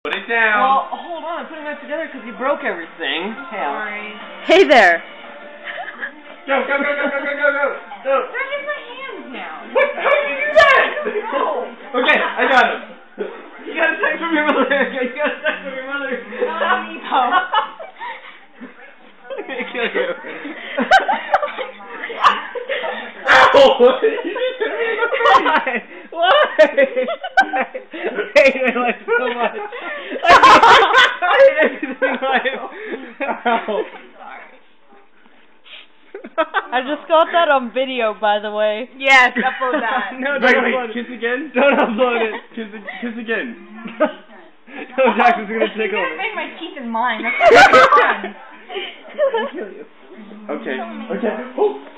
Put it down. Well, hold on. I'm putting that together because you broke everything. Sorry. Hey there. Go, go, go, go, go, go, go, go. Go. They're in my hands now. What? How did you do that? No. Okay, I got him. You got a text from your mother. You got a text from your mother. Not me, Poe. I'm gonna kill you. Ow! You just hit me in the face. Why? Why? I hate my life so much. I hate everything in life. Ow. I just got that on video, by the way. Yes, upload that. no, don't Wait, upload wait, it. kiss again? Don't upload it. Kiss, kiss again. no, Jackson's gonna take You're over. gonna make my teeth in mine. That's not fun. I'll kill you. Okay, okay. Oh.